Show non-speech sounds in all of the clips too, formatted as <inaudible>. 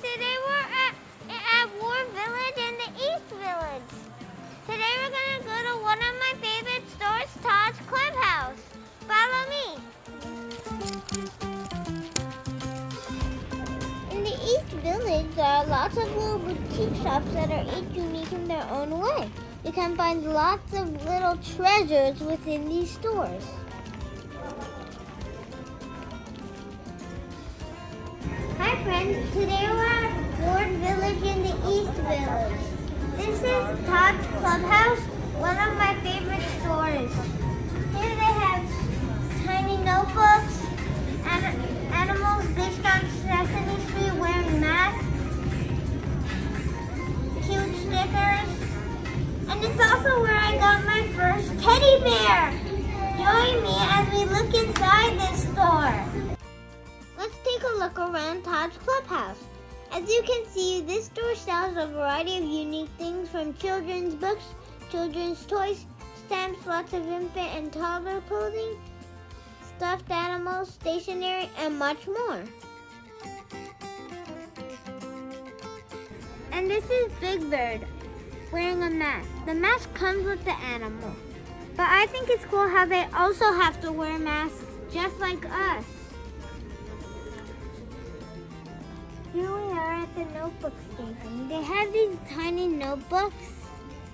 today we're at, at Ward Village and the East Village. Today we're gonna go to one of my favorite stores, Taj Clubhouse. Follow me. In the East Village, there are lots of little boutique shops that are each unique in their own way. You can find lots of little treasures within these stores. Friends, today we're at Ward Village in the East Village. This is Taj Clubhouse, one of my favorite stores. Here they have tiny notebooks, and animals based on Sesame Street wearing masks, cute stickers, and it's also where I got my first teddy bear. Join me as we look inside this around Taj Clubhouse. As you can see, this store sells a variety of unique things from children's books, children's toys, stamps, lots of infant and toddler clothing, stuffed animals, stationery, and much more. And this is Big Bird wearing a mask. The mask comes with the animal. But I think it's cool how they also have to wear masks just like us. The notebook station. They have these tiny notebooks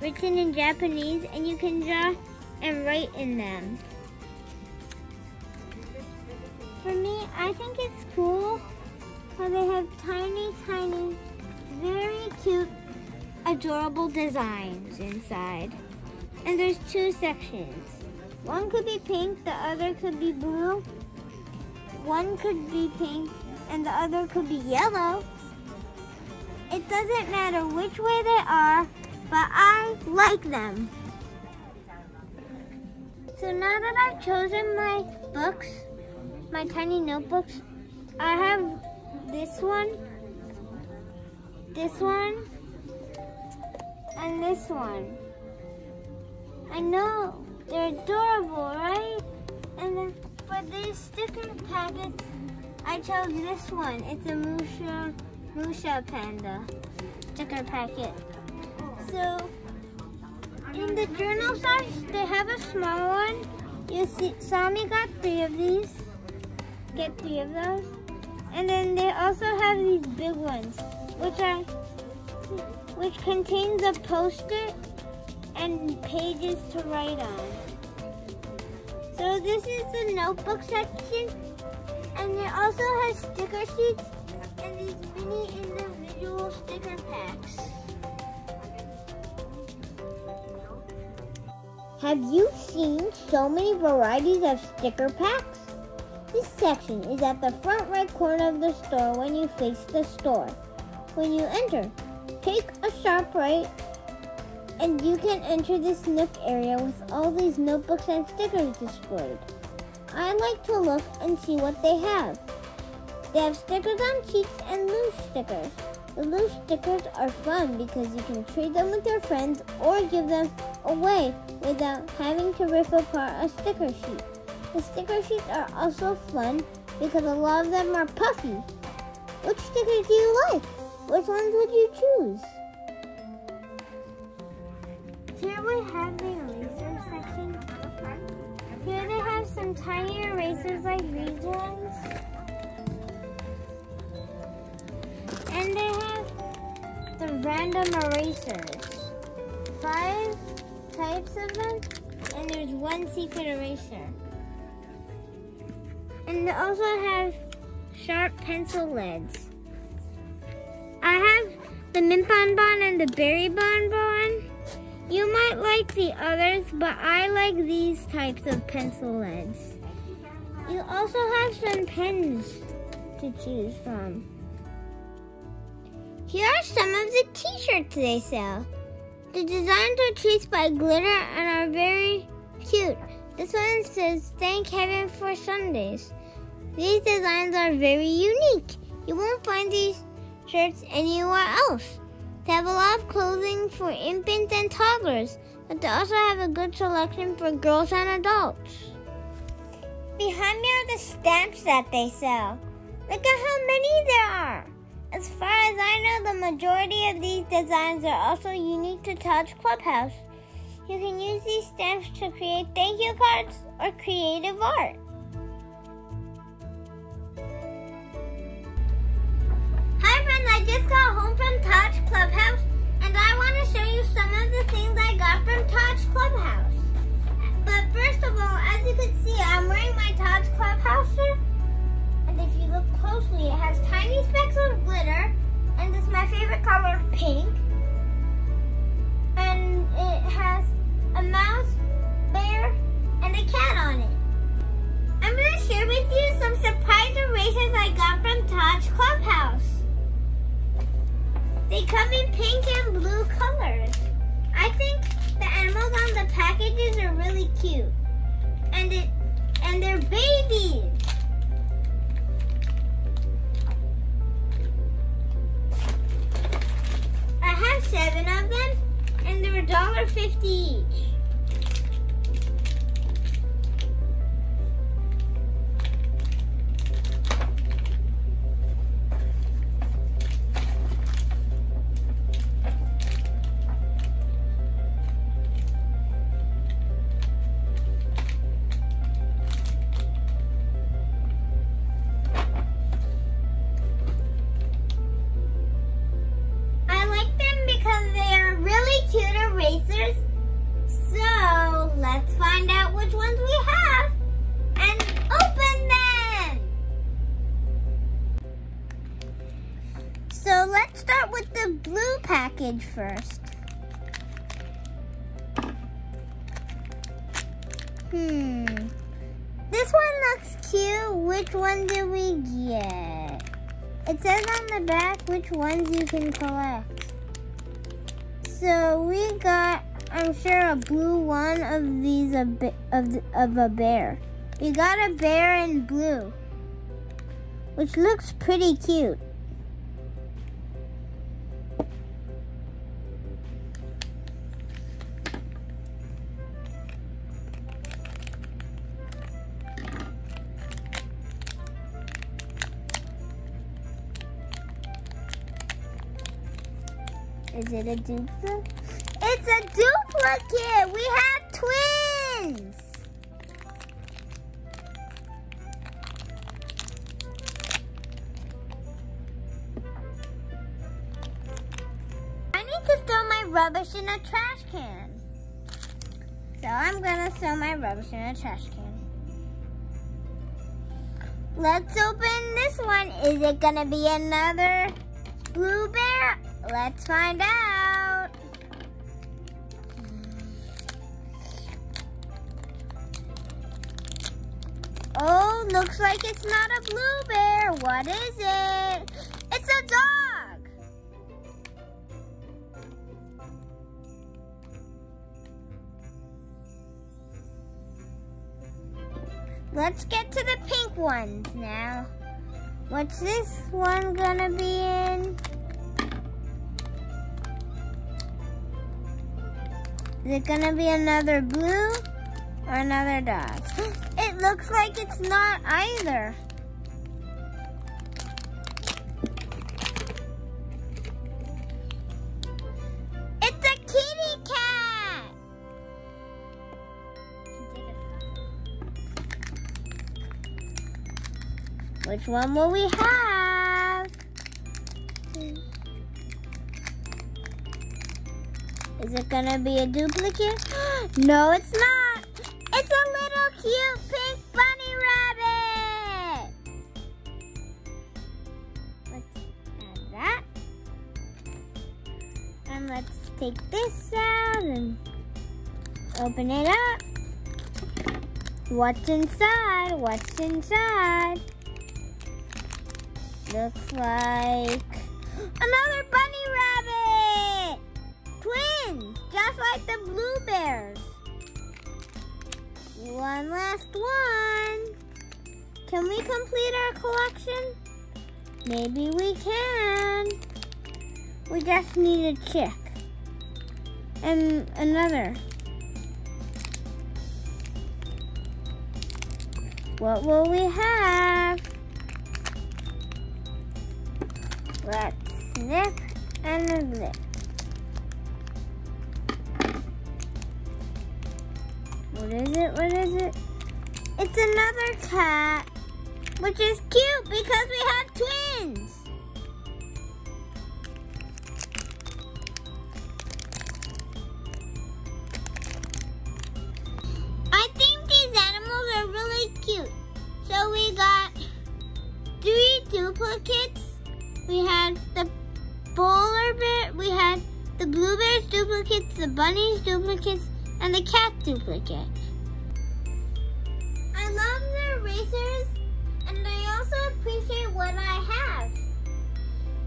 written in Japanese and you can draw and write in them. For me, I think it's cool how they have tiny, tiny, very cute, adorable designs inside. And there's two sections. One could be pink, the other could be blue. One could be pink and the other could be yellow. It doesn't matter which way they are, but I like them. So now that I've chosen my books, my tiny notebooks, I have this one, this one, and this one. I know, they're adorable, right? And then for these sticker packets, I chose this one. It's a Musha, Musha Panda sticker packet. So, in the journal size, they have a small one. You see, Sami got three of these. Get three of those. And then they also have these big ones, which are, which contains a post-it and pages to write on. So this is the notebook section and it also has sticker sheets these mini individual sticker packs. Have you seen so many varieties of sticker packs? This section is at the front right corner of the store when you face the store. When you enter, take a sharp right and you can enter this nook area with all these notebooks and stickers displayed. I like to look and see what they have. They have stickers on cheeks and loose stickers. The loose stickers are fun because you can trade them with your friends or give them away without having to rip apart a sticker sheet. The sticker sheets are also fun because a lot of them are puffy. Which stickers do you like? Which ones would you choose? Here we have the eraser section. Here they have some tiny erasers like these ones. And they have the random erasers. Five types of them, and there's one secret eraser. And they also have sharp pencil leads. I have the mint bonbon and the berry bonbon. You might like the others, but I like these types of pencil leads. You also have some pens to choose from. Here are some of the t-shirts they sell. The designs are traced by glitter and are very cute. This one says, thank heaven for Sundays. These designs are very unique. You won't find these shirts anywhere else. They have a lot of clothing for infants and toddlers, but they also have a good selection for girls and adults. Behind me are the stamps that they sell. Look at how many there are. As far as I know, the majority of these designs are also unique to Taj Clubhouse. You can use these stamps to create thank you cards or creative art. Hi friends, I just got home from Taj Clubhouse and I look closely, it has tiny specks of glitter. And it's my favorite color, pink. And it has a mouse, bear, and a cat on it. I'm going to share with you some surprise erasers I got from Taj Clubhouse. They come in pink and blue colors. I think the animals on the packages are really cute. And it and they're babies. 50 each. So let's find out which ones we have and open them. So let's start with the blue package first. Hmm. This one looks cute. Which one do we get? It says on the back which ones you can collect. So we got, I'm sure, a blue one of these of, the- of a bear. We got a bear in blue, which looks pretty cute. Is it a duplicate? It's a duplicate! We have twins! I need to throw my rubbish in a trash can. So I'm gonna throw my rubbish in a trash can. Let's open this one. Is it gonna be another blue bear? Let's find out. Looks like it's not a blue bear. What is it? It's a dog. Let's get to the pink ones now. What's this one gonna be in? Is it gonna be another blue or another dog? <gasps> <gasps> Looks like it's not either. It's a kitty cat! Which one will we have? Is it gonna be a duplicate? <gasps> no, it's not. It's a little cute take this out and open it up. What's inside? What's inside? Looks like another bunny rabbit! Twins, just like the blue bears. One last one. Can we complete our collection? Maybe we can. We just need a chick. And another. What will we have? Let's snip And a. What is it? What is it? It's another cat, which is cute because we have twins. Cat duplicate. I love their racers, and I also appreciate what I have.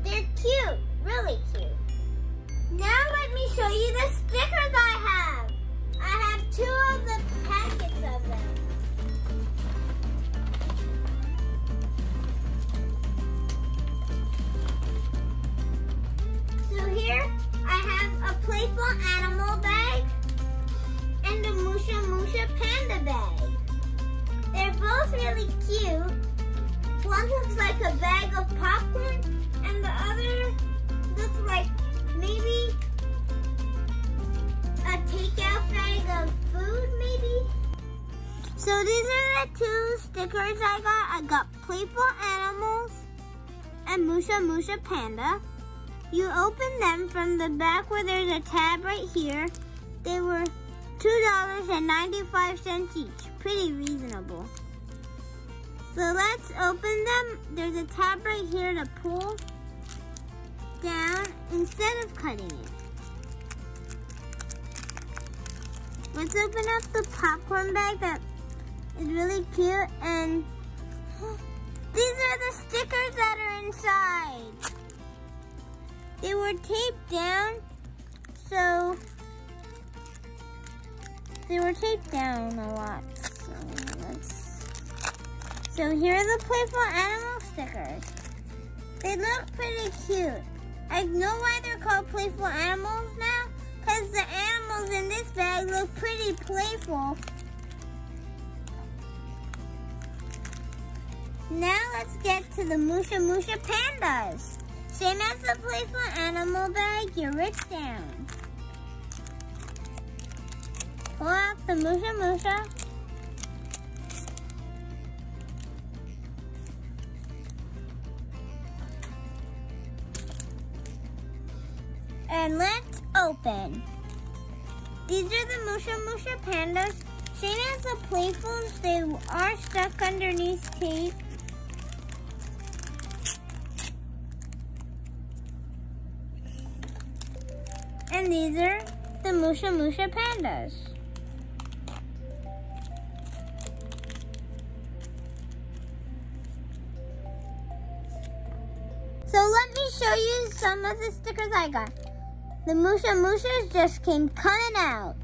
They're cute, really cute. Now let me show you the stickers I have. I have two of the packets of them. So here I have a playful animal bag and a Musha Musha panda bag. They're both really cute. One looks like a bag of popcorn and the other looks like maybe a takeout bag of food maybe. So these are the two stickers I got. I got playful animals and Musha Musha panda. You open them from the back where there's a tab right here. They were $2.95 each. Pretty reasonable. So let's open them. There's a tab right here to pull down instead of cutting it. Let's open up the popcorn bag that is really cute and <gasps> these are the stickers that are inside. They were taped down, so they were taped down a lot. So. So here are the playful animal stickers. They look pretty cute. I know why they're called playful animals now, because the animals in this bag look pretty playful. Now let's get to the Musha Musha Pandas. Same as the playful animal bag, you rip down. And let's open. These are the Musha Musha Pandas. Same as the Playfuls, they are stuck underneath tape. And these are the Musha Musha Pandas. Some of the stickers I got. The Musha Mushas just came coming out.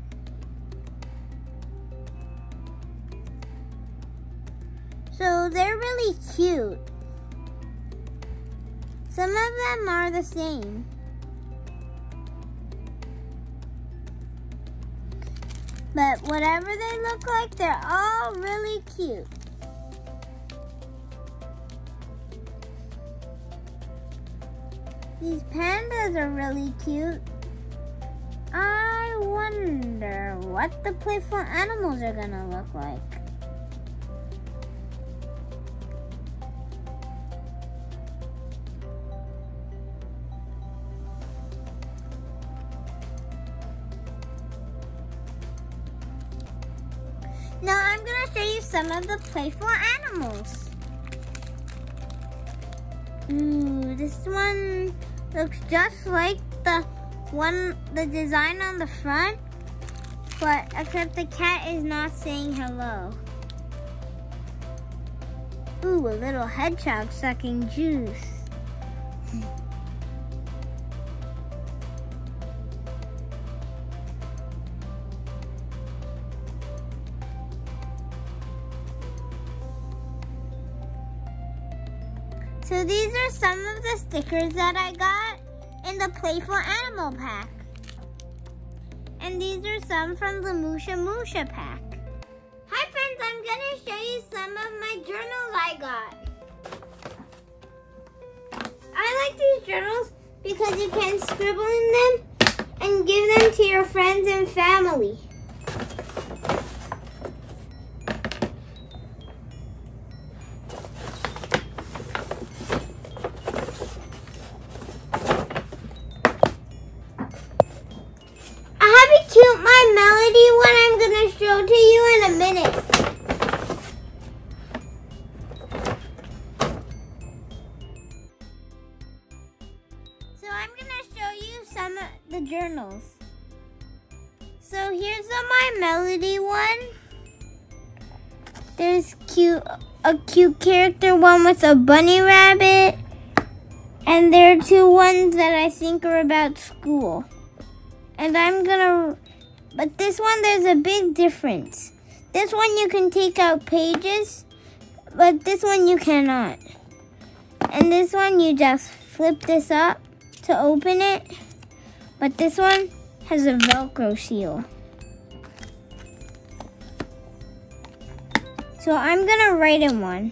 So they're really cute. Some of them are the same. But whatever they look like, they're all really cute. These pandas are really cute. I wonder what the playful animals are gonna look like. Now I'm gonna show you some of the playful animals. Ooh, this one looks just like the one, the design on the front, but except the cat is not saying hello. Ooh, a little hedgehog sucking juice. <laughs> So these are some of the stickers that I got in the Playful Animal Pack. And these are some from the Musha Musha Pack. Hi friends, I'm gonna show you some of my journals I got. I like these journals because you can scribble in them and give them to your friends and family. My melody one. There's cute a cute character one with a bunny rabbit. And there are two ones that I think are about school. And I'm gonna but this one, there's a big difference. This one you can take out pages, but this one you cannot. And this one you just flip this up to open it. But this one has a Velcro seal. So I'm gonna write in one.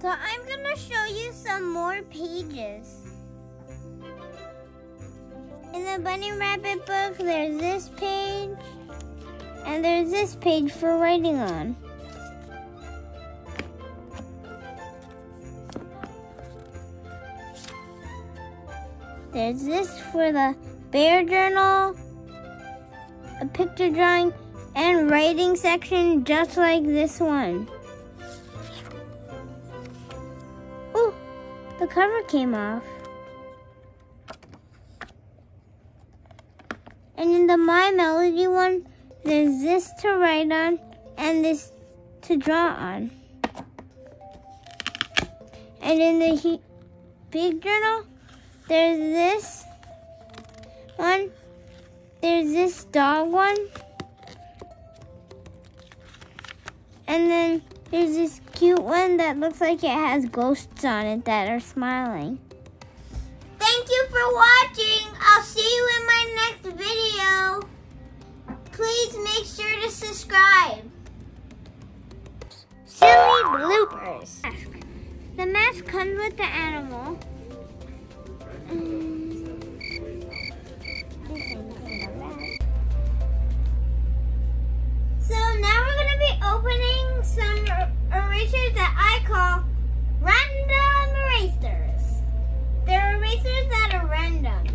So I'm gonna show you some more pages. In the Bunny Rabbit book, there's this page, and there's this page for writing on. There's this for the bear journal, a picture drawing, and writing section just like this one. Cover came off. And in the My Melody one, there's this to write on and this to draw on. And in the big journal, there's this one, there's this dog one, and then there's this cute one that looks like it has ghosts on it that are smiling. Thank you for watching. I'll see you in my next video. Please make sure to subscribe. Silly bloopers. The mask comes with the animal. So now to be opening some erasers that I call random erasers. They're erasers that are random.